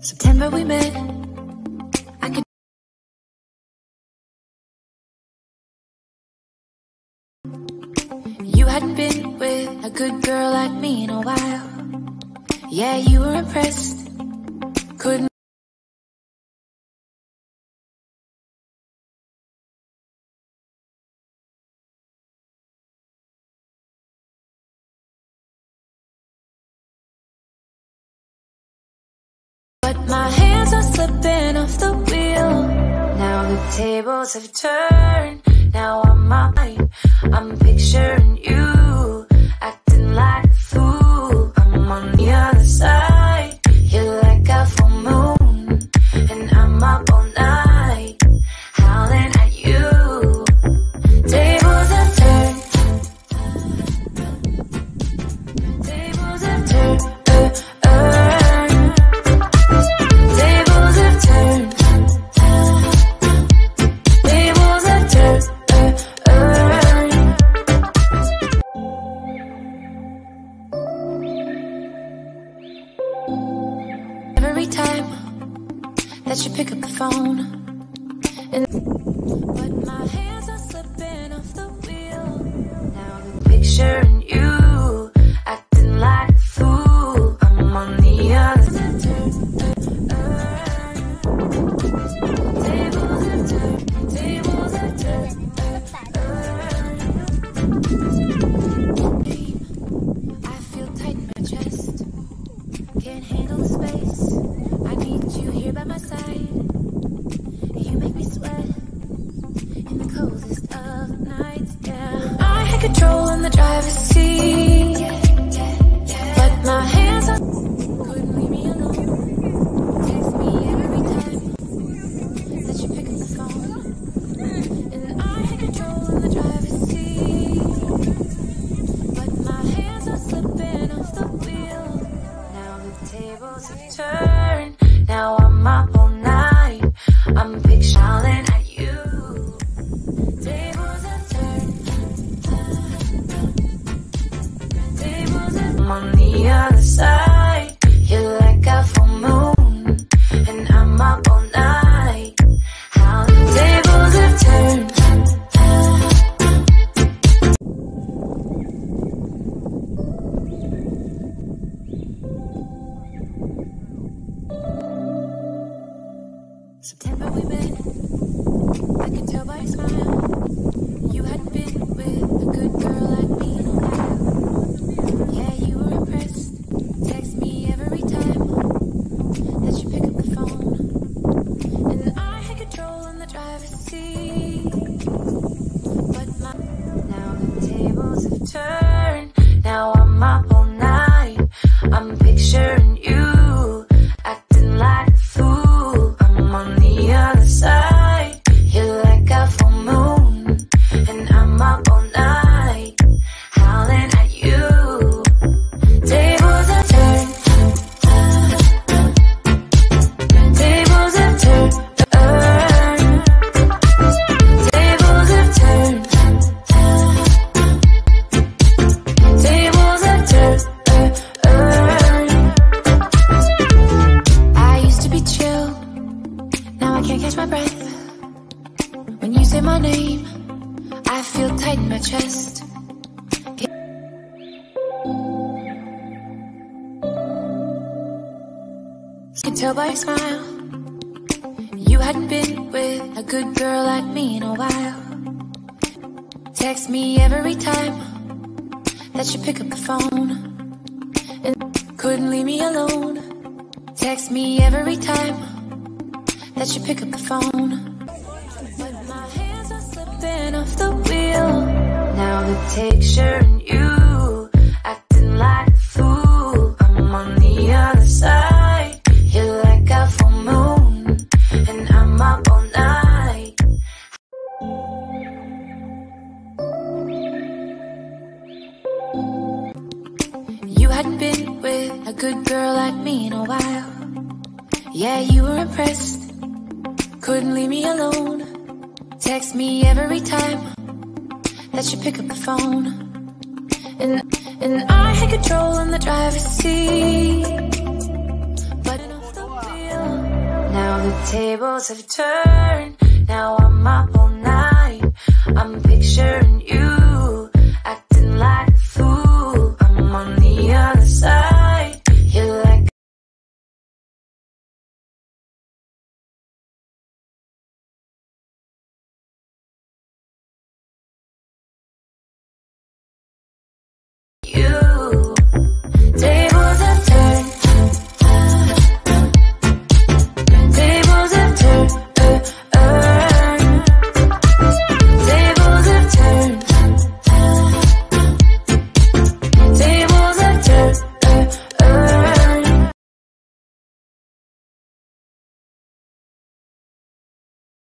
September we met. You hadn't been with a good girl like me in a while. Yeah, you were impressed. Couldn't. But my hands are slipping off the wheel. Now the tables have turned. Now I'm mine. I'm picturing you Every time that you pick up the phone, and but my hands are slipping off the wheel. Now I'm picturing September we met. I could tell by your smile. You hadn't been with a good girl like me in a while. Yeah, you were impressed. Text me every time that you pick up the phone. And I had control in the driver's seat. But my now the tables have turned. Tell by your smile. You hadn't been with a good girl like me in a while. Text me every time that you pick up the phone. And couldn't leave me alone. Text me every time that you pick up the phone. But my hands are slipping off the wheel. Now the picturing you acting like a fool. I'm on the other side. Hadn't been with a good girl like me in a while. Yeah, you were impressed. Couldn't leave me alone. Text me every time that you pick up the phone. And and I had control in the driver's seat. But enough. Now the tables have turned. Now I'm my